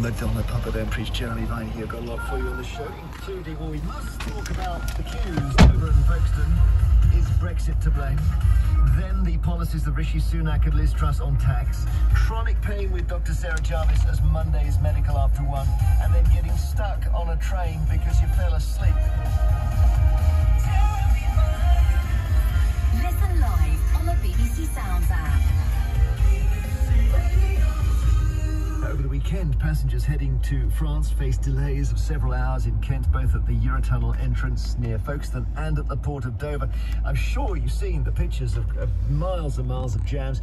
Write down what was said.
Madonna, Papa Then Preach, Jeremy here. Got a lot for you on the show, including, well, we must talk about the queues over in Folkestone. Is Brexit to blame? Then the policies of Rishi Sunak and Liz Truss on tax. Chronic pain with Dr. Sarah Jarvis as Monday's medical after one. And then getting stuck on a train because you fell asleep. Weekend, passengers heading to France faced delays of several hours in Kent, both at the Eurotunnel entrance near Folkestone and at the port of Dover. I'm sure you've seen the pictures of, of miles and miles of jams.